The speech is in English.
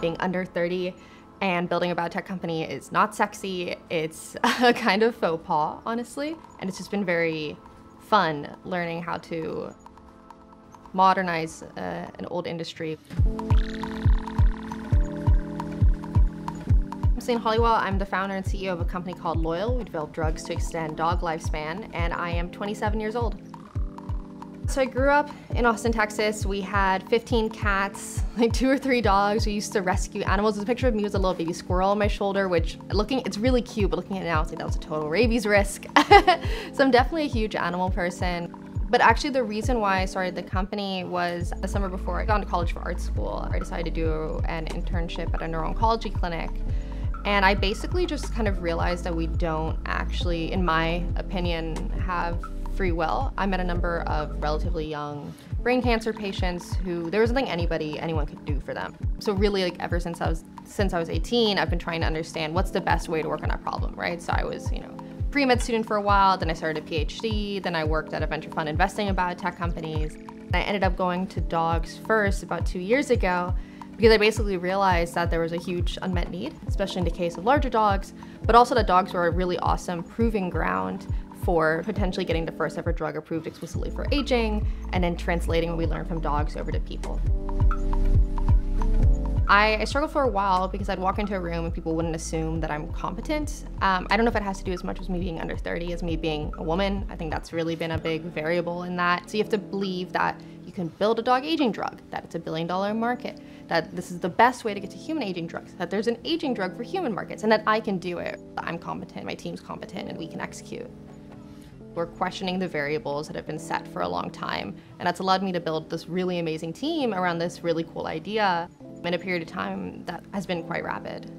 being under 30 and building a biotech company is not sexy. It's a kind of faux pas, honestly. And it's just been very fun learning how to modernize uh, an old industry. I'm Celine Halioua. I'm the founder and CEO of a company called Loyal. We develop drugs to extend dog lifespan, and I am 27 years old. So I grew up in Austin, Texas. We had 15 cats, like two or three dogs. We used to rescue animals. There's a picture of me with a little baby squirrel on my shoulder, which looking, it's really cute, but looking at it now, it's like that was a total rabies risk. so I'm definitely a huge animal person. But actually the reason why I started the company was the summer before I got to college for art school. I decided to do an internship at a neuro-oncology clinic. And I basically just kind of realized that we don't actually, in my opinion, have free will. I met a number of relatively young brain cancer patients who there was nothing anybody, anyone could do for them. So really like ever since I was, since I was 18, I've been trying to understand what's the best way to work on that problem, right? So I was, you know, pre-med student for a while, then I started a PhD, then I worked at a venture fund investing in biotech companies. I ended up going to dogs first about two years ago because I basically realized that there was a huge unmet need, especially in the case of larger dogs, but also that dogs were a really awesome proving ground for potentially getting the first ever drug approved explicitly for aging and then translating what we learned from dogs over to people. I, I, struggled for a while because I'd walk into a room and people wouldn't assume that I'm competent. Um, I don't know if it has to do as much with me being under 30 as me being a woman. I think that's really been a big variable in that. So you have to believe that you can build a dog aging drug, that it's a billion dollar market, that this is the best way to get to human aging drugs, that there's an aging drug for human markets, and that I can do it. I'm competent, my team's competent, and we can execute. We're questioning the variables that have been set for a long time, and that's allowed me to build this really amazing team around this really cool idea in a period of time that has been quite rapid.